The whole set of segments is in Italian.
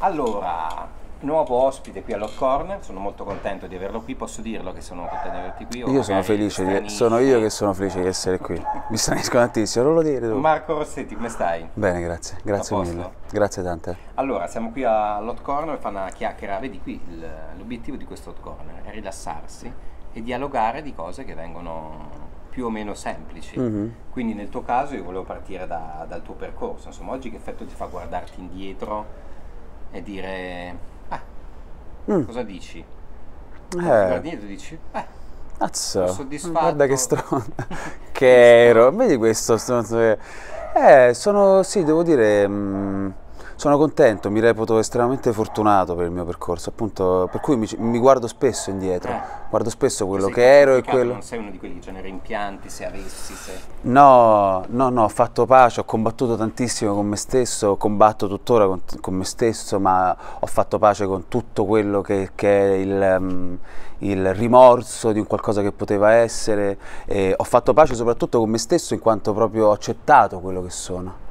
Allora, nuovo ospite qui all'Hot Corner, sono molto contento di averlo qui, posso dirlo che sono contento di averti qui? Io sono felice, di, sono io che sono felice di essere qui, mi stranisco tantissimo, non lo dire tu. Marco Rossetti, come stai? Bene, grazie, grazie mille, grazie tante. Allora, siamo qui all'Hot Corner per fare una chiacchiera, vedi qui l'obiettivo di questo Hot Corner è rilassarsi e dialogare di cose che vengono più o meno semplici. Mm-hmm. Quindi nel tuo caso io volevo partire da, dal tuo percorso, insomma oggi che effetto ti fa guardarti indietro e dire, ah, mm. cosa dici? Eh. Guardi indietro e dici, eh, Azzo, guarda che stronzo che ero, vedi questo stronzo Eh, sono, sì, devo dire... Mh, mm, sono contento, mi reputo estremamente fortunato per il mio percorso, appunto, per cui mi, mi guardo spesso indietro, eh. guardo spesso quello che ero e quello... Non sei uno di quelli che genera rimpianti, se avessi, se... No, no, no, ho fatto pace, ho combattuto tantissimo con me stesso, combatto tuttora con, con me stesso, ma ho fatto pace con tutto quello che, che è il... Um, il rimorso di un qualcosa che poteva essere, e ho fatto pace soprattutto con me stesso in quanto proprio ho accettato quello che sono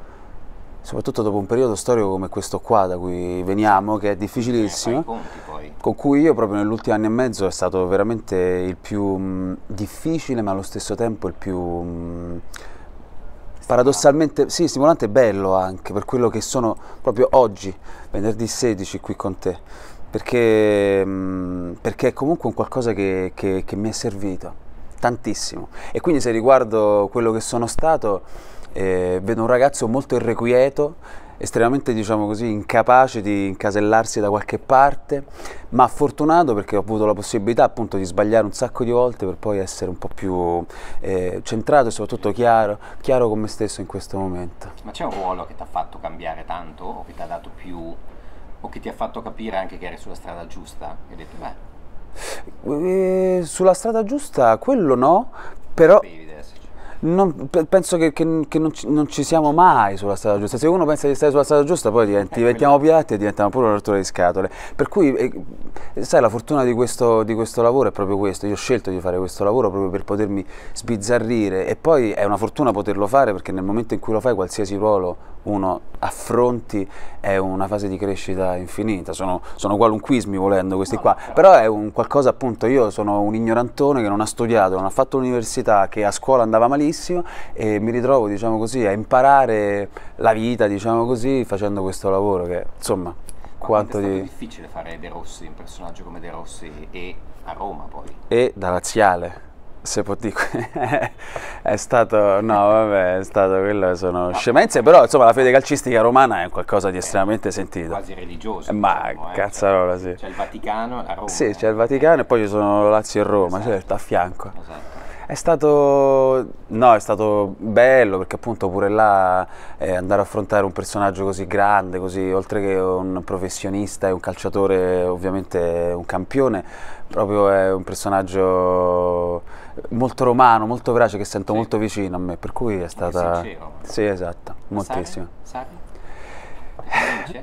soprattutto dopo un periodo storico come questo qua da cui veniamo, che è difficilissimo, conti, con cui io proprio negli ultimi anni e mezzo è stato veramente il più mh, difficile ma allo stesso tempo il più... Mh, paradossalmente sì, stimolante e bello anche per quello che sono proprio oggi, venerdì 16 qui con te, perché, mh, perché è comunque un qualcosa che, che, che mi è servito tantissimo. E quindi se riguardo quello che sono stato eh, vedo un ragazzo molto irrequieto, estremamente diciamo così, incapace di incasellarsi da qualche parte, ma fortunato perché ho avuto la possibilità appunto di sbagliare un sacco di volte per poi essere un po' più eh, centrato e soprattutto chiaro, chiaro con me stesso in questo momento. Ma c'è un ruolo che ti ha fatto cambiare tanto o che ti ha dato più o che ti ha fatto capire anche che eri sulla strada giusta? E hai detto, beh. Eh, sulla strada giusta quello no, però... Bevi non, penso che, che, che non, ci, non, ci, siamo mai sulla strada giusta. Se uno pensa di stare sulla strada giusta, poi diventi, diventiamo piatti e diventiamo pure una rottura di scatole. Per cui, eh, sai, la fortuna di questo, di questo, lavoro è proprio questo. Io ho scelto di fare questo lavoro proprio per potermi sbizzarrire e poi è una fortuna poterlo fare perché nel momento in cui lo fai, qualsiasi ruolo uno affronti è una fase di crescita infinita. Sono, sono qualunquismi volendo questi qua, però è un qualcosa appunto. Io sono un ignorantone che non ha studiato, non ha fatto l'università, che a scuola andava malissimo bellissimo e mi ritrovo diciamo così, a imparare la vita diciamo così, facendo questo lavoro che insomma quanto di... È difficile fare De Rossi, un personaggio come De Rossi e a Roma poi. E da laziale se può dire, è stato, no vabbè, è stato quello, sono scemenze, però insomma la fede calcistica romana è qualcosa di estremamente sentito. Quasi religioso. Ma diciamo, eh, cazzarola, sì. C'è il Vaticano a Roma. Sì, c'è il Vaticano e poi ci sono Lazio e Roma, esatto. certo, a fianco. Esatto. È stato, no, è stato bello perché appunto pure là eh, andare a affrontare un personaggio così grande, così, oltre che un professionista e un calciatore, ovviamente un campione, proprio è un personaggio molto romano, molto verace che sento sì. molto vicino a me, per cui è stata... Sì, esatto, moltissimo. Sari? Sari?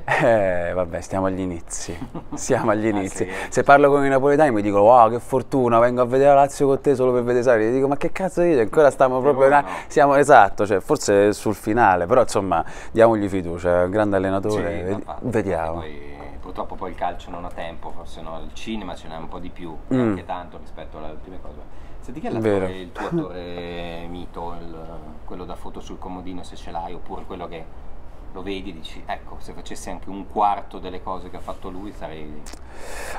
Eh, vabbè, stiamo agli inizi. Siamo agli ah, inizi. ah, sì. Se parlo con i napoletani mi dicono wow, che fortuna, vengo a vedere la Lazio con te solo per vedere Sari. Gli dico ma che cazzo dici? Ancora stiamo proprio... No. Siamo esatto, cioè, forse sul finale, però insomma diamogli fiducia, è un grande allenatore, sì, vediamo. Poi, purtroppo poi il calcio non ha tempo, forse no, il cinema ce n'è un po' di più, mm. anche tanto rispetto alle ultime cose. Senti chi è il tuo attore mito, il, quello da foto sul comodino se ce l'hai, oppure quello che lo vedi e dici, ecco, se facessi anche un quarto delle cose che ha fatto lui sarei...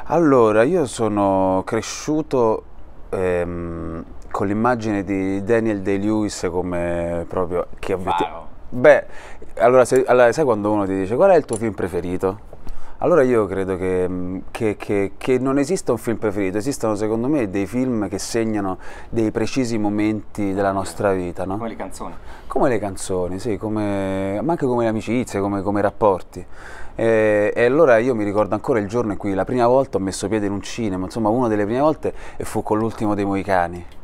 Allora, io sono cresciuto ehm, con l'immagine di Daniel Day-Lewis come proprio... Che avete... Beh, allora, se, allora, sai quando uno ti dice qual è il tuo film preferito? Allora io credo che, mm, che, che, che, non esista un film preferito, esistono secondo me dei film che segnano dei precisi momenti della nostra vita, no? Come le canzoni. Come le canzoni, sì, come, ma anche come le amicizie, come, come i rapporti. E, e, allora io mi ricordo ancora il giorno in cui la prima volta ho messo piede in un cinema, insomma una delle prime volte e fu con l'ultimo dei Moicani.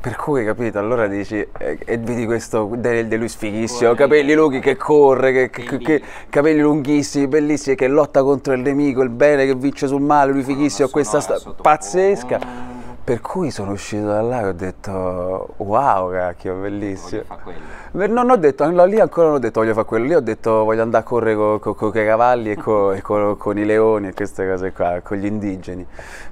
Per cui, capito, allora dici, eh, e vedi questo Daniel De Luis fighissimo, capelli lunghi che corre, che, che, che, capelli lunghissimi, bellissimi, che lotta contro il nemico, il bene che vince sul male, lui fighissimo, questa sta pazzesca. Per cui sono uscito da là e ho detto wow cacchio, bellissimo. Non ho detto, no, lì ancora non ho detto voglio fare quello, lì ho detto voglio andare a correre con co, co, i cavalli e, co, e con i leoni e queste cose qua, con gli indigeni.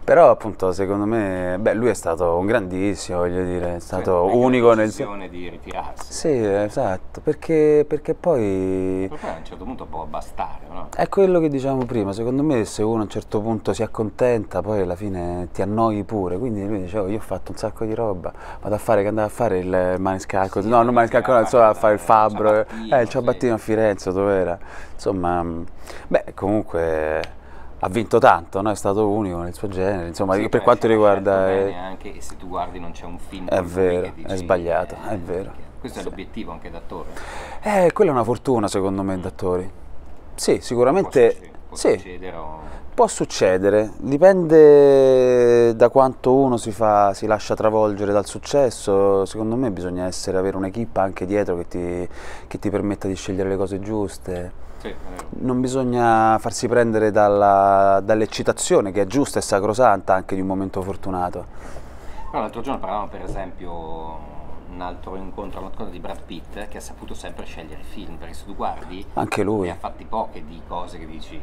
Però appunto secondo me, beh lui è stato un grandissimo, voglio dire, è stato sì, unico nel di ritirarsi. Sì, esatto, perché, perché poi... Perché a un certo punto può bastare, no? È quello che diciamo prima, secondo me se uno a un certo punto si accontenta poi alla fine ti annoi pure, quindi lui diceva io ho fatto un sacco di roba, vado a fare, che andava a fare il maniscalco, no non maniscalco, no, insomma a fare il fabbro, eh, il ciabattino a Firenze dove era, insomma, beh comunque ha vinto tanto, no? è stato unico nel suo genere, insomma sì, per quanto riguarda... È... Anche se tu guardi non c'è un film... È vero, dici, è sbagliato, eh, è vero. Questo sì. è l'obiettivo anche d'attore. Eh, quella è una fortuna secondo me d'attori. Sì, sicuramente... Può, sì. succedere o... Può succedere, dipende da quanto uno si, fa, si lascia travolgere dal successo, secondo me bisogna essere, avere un'equipa anche dietro che ti, che ti permetta di scegliere le cose giuste. Sì, non bisogna farsi prendere dall'eccitazione che è giusta e sacrosanta anche di un momento fortunato. No, l'altro giorno parlavamo per esempio un altro incontro all'incontro di Brad Pitt che ha saputo sempre scegliere i film, perché se tu guardi anche lui ne ha fatti poche di cose che dici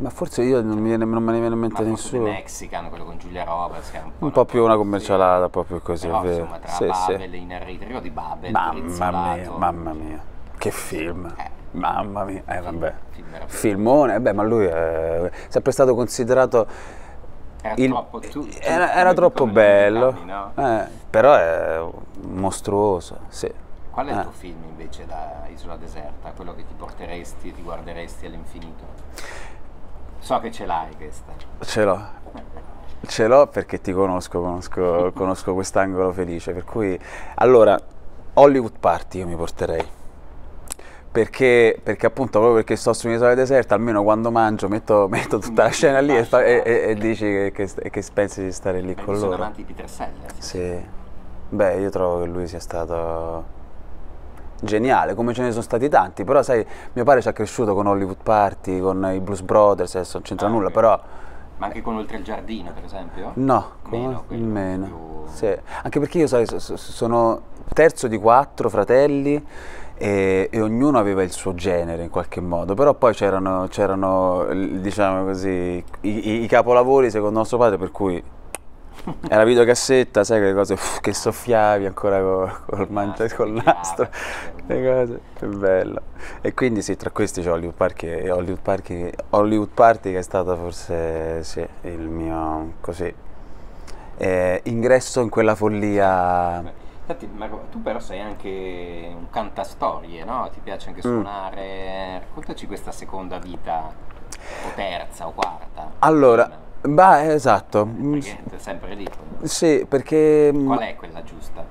ma forse io non, viene, non me ne viene in mente nessuno. Ma Mexican, quello con Giulia Roberts, che è un po', un po più una commercialata, un po' più così, Però, vero. Insomma, tra sì, Babel sì. in Enrico di Babel, mamma mia, mamma mia, che film. Eh. Mamma mia, eh vabbè. Film Filmone, eh beh, ma lui è sempre stato considerato era il, troppo, tu, tu, era, era troppo bello, anni, no? eh, però è mostruoso, sì. Qual è il eh. tuo film invece da Isola Deserta, quello che ti porteresti e ti guarderesti all'infinito? So che ce l'hai questa. Ce l'ho. Ce l'ho perché ti conosco, conosco, conosco quest'angolo felice, per cui... Allora, Hollywood Party io mi porterei. Perché, perché appunto proprio perché sto su un'isola deserta, almeno quando mangio metto, metto tutta la scena lì e, e, e, e dici che, che, che, pensi di stare lì Beh, con sono loro. amanti di Peter Sellers. Sì. Beh, io trovo che lui sia stato geniale, come ce ne sono stati tanti, però sai, mio padre ci ha cresciuto con Hollywood Party, con i Blues Brothers, adesso non c'entra Ah, nulla, ok. però... Ma anche con Oltre il Giardino, per esempio? No, Meno, meno. più- Sì. Anche perché io sai, so- so- sono terzo di quattro fratelli e, e ognuno aveva il suo genere in qualche modo, però poi c'erano, diciamo così, i, i- capolavori secondo nostro padre per cui era videocassetta, sai quelle cose uff, che soffiavi ancora col, col, mangia- nastro, col nastro, le cose, che bello. E quindi sì, tra questi c'è Hollywood Party, e Hollywood Party, Hollywood Party che è stata forse sì, il mio così, eh, ingresso in quella follia. Infatti, Marco, tu però sei anche un cantastorie, no? Ti piace Mm. anche suonare. Raccontaci questa seconda vita, o terza o quarta. Allora, Prima, beh, esatto, Mm, Perché è sempre lì. sì, perché... mm, Qual è quella giusta?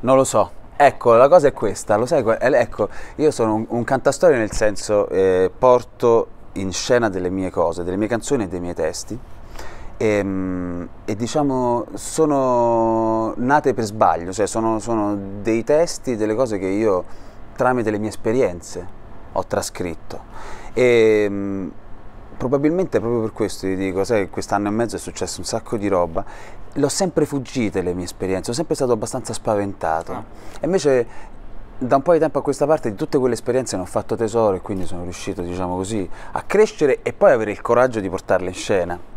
Non lo so. Ecco, la cosa è questa, lo sai, eh, ecco, io sono un, un cantastorie nel senso eh, porto in scena delle mie cose, delle mie canzoni e dei miei testi e, mm, e, diciamo sono nate per sbaglio, cioè sono, sono dei testi, delle cose che io tramite le mie esperienze ho trascritto e mm, probabilmente proprio per questo ti dico, sai, quest'anno e mezzo è successo un sacco di roba l'ho sempre fuggite le mie esperienze, sono sempre stato abbastanza spaventato. Ah. E invece da un po' di tempo a questa parte di tutte quelle esperienze ne ho fatto tesoro e quindi sono riuscito, diciamo così, a crescere e poi avere il coraggio di portarle in scena.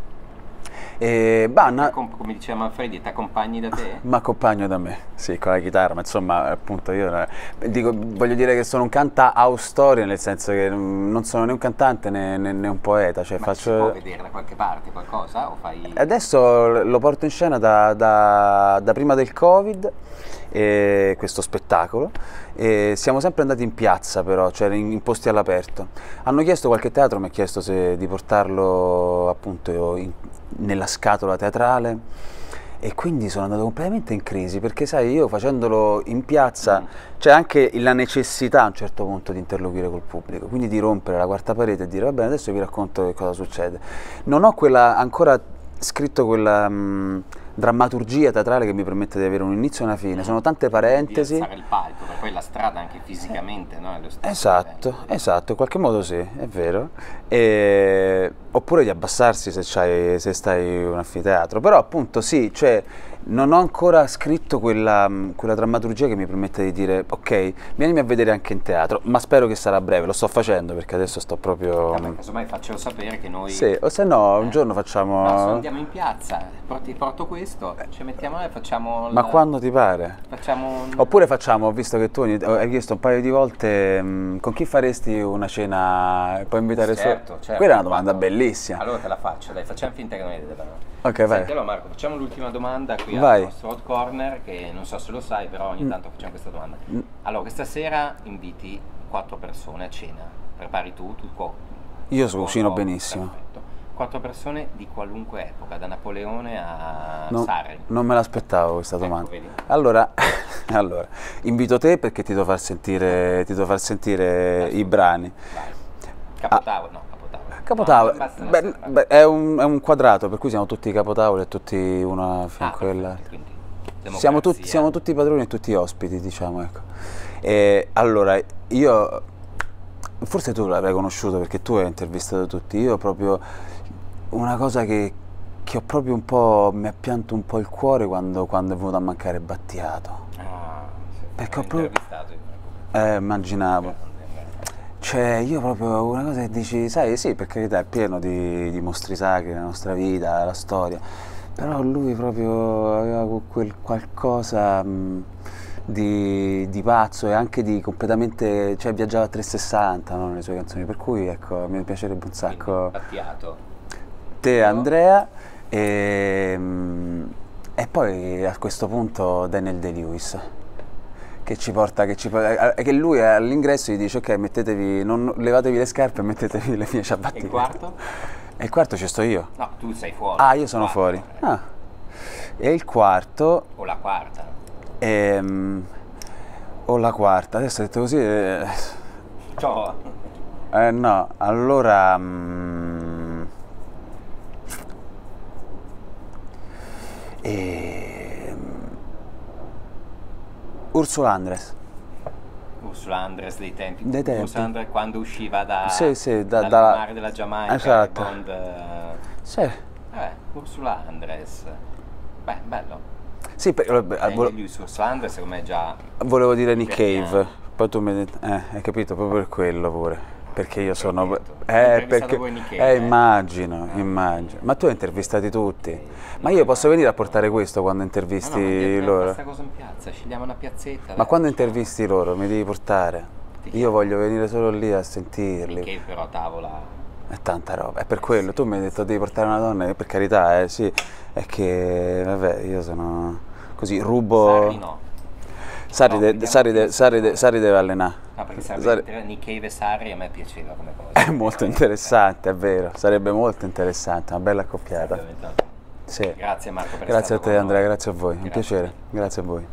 E bah, na- Com- come diceva Manfredi, ti accompagni da te? mi accompagno da me, sì, con la chitarra, ma insomma, appunto, io dico, voglio dire che sono un canta austoria, nel senso che non sono né un cantante né, né- né un poeta, cioè Ma si può faccio... vedere da qualche parte qualcosa? Fai... Adesso lo porto in scena da, da- da prima del Covid, questo spettacolo. E siamo sempre andati in piazza però, cioè in, posti all'aperto. Hanno chiesto, qualche teatro mi ha chiesto se, di portarlo appunto in- nella scatola teatrale e quindi sono andato completamente in crisi perché sai io facendolo in piazza Mm. c'è anche la necessità a un certo punto di interloquire col pubblico, quindi di rompere la quarta parete e dire va bene adesso vi racconto che cosa succede. Non ho quella, ancora scritto quella, mh, drammaturgia teatrale che mi permette di avere un inizio e una fine, sono tante parentesi. Di il palco, per poi la strada anche fisicamente, no? esatto, livello. esatto, in qualche modo sì, è vero. E... Oppure di abbassarsi se, se stai un anfiteatro, però appunto sì, cioè non ho ancora scritto quella, quella, drammaturgia che mi permette di dire ok, vienimi a vedere anche in teatro, ma spero che sarà breve, lo sto facendo perché adesso sto proprio... Vabbè, casomai faccelo sapere che noi... Sì, o se no un giorno facciamo... No, andiamo in piazza, ti porto questo, ci mettiamo e facciamo... Ma quando ti pare? Facciamo... Un... Oppure facciamo, visto che tu hai chiesto un paio di volte, mh, con chi faresti una cena? Puoi invitare certo, su... certo. Quella è una domanda bellissima. Allora te la faccio, dai, facciamo finta che non è della Ok, vai. Senti, allora Marco, facciamo l'ultima domanda qui vai. al nostro hot corner, che non so se lo sai, però ogni mm. tanto facciamo questa domanda. Mm. Allora, questa sera inviti quattro persone a cena. Prepari tu, tu cuoco. Io cucino benissimo. Perfetto. Quattro persone di qualunque epoca, da Napoleone a no, Sarri. Non me l'aspettavo questa ecco, domanda. Vedi. Allora, allora, invito te perché ti devo far sentire, ti devo far sentire i brani. Vai. Capotavo, ah. no. Capotavolo, no, beh, beh, è, un, è, un, quadrato, per cui siamo tutti capotavoli e tutti una a fianco ah, dell'altra. Siamo, tutti, siamo tutti padroni e tutti ospiti, diciamo, ecco. E, allora, io, forse tu l'avrai conosciuto perché tu hai intervistato tutti, io proprio una cosa che, che ho proprio un po', mi ha pianto un po' il cuore quando, quando è venuto a mancare Battiato. Ah, sì, perché ho proprio... Eh, immaginavo. Cioè, io proprio una cosa che dici, sai, sì, per carità è pieno di, di mostri sacri la nostra vita, la storia, però lui proprio aveva quel qualcosa mh, di, di, pazzo e anche di completamente, cioè viaggiava a 360 no, nelle sue canzoni, per cui ecco, mi piacerebbe un sacco. Battiato. Te Andrea e, mh, e poi a questo punto Daniel De Lewis che ci porta, che, ci porta, che lui all'ingresso gli dice ok mettetevi, non, levatevi le scarpe e mettetevi le mie ciabatte. E il quarto? E il quarto ci sto io. No, tu sei fuori. Ah, io sono fuori. Ah. E il quarto... O la quarta. Ehm, o la quarta, adesso ho detto così... Eh, Ciao. Eh no, allora... Mm, e Ursula Andres. Ursula Andres dei tempi. Dei tempi. Ursula Andres quando usciva da, sì, sì, da, dal da, mare della Giamaica. Esatto. Bond, uh, sì. Vabbè, Ursula Andres. Beh, bello. Sì, per, eh, vol- Ursula Andres come già... Volevo dire Nick Cave, poi tu mi hai detto... Eh, hai capito, proprio per quello pure. Perché io sono... Eh, perché... Eh, immagino, eh. immagino. Ma tu hai intervistati tutti. Ma io posso venire a portare questo quando intervisti no, no, loro? questa cosa in piazza, scegliamo una piazzetta. Ma quando intervisti loro mi devi portare? Io voglio venire solo lì a sentirli. Che però a tavola... È tanta roba, è per quello. Tu mi hai detto devi portare una donna, per carità, eh sì. È che, vabbè, io sono così, rubo... Sarri no. Sari, no, de, Sari, de, Sari, de, Sari deve allenare. No, perché sarebbe Sari... Nick Cave e Sari a me piaceva come cosa. È molto interessante, è vero, sarebbe molto interessante, una bella accoppiata. Sì. Grazie Marco per Grazie a te Andrea, grazie a voi, grazie. un piacere, grazie a voi.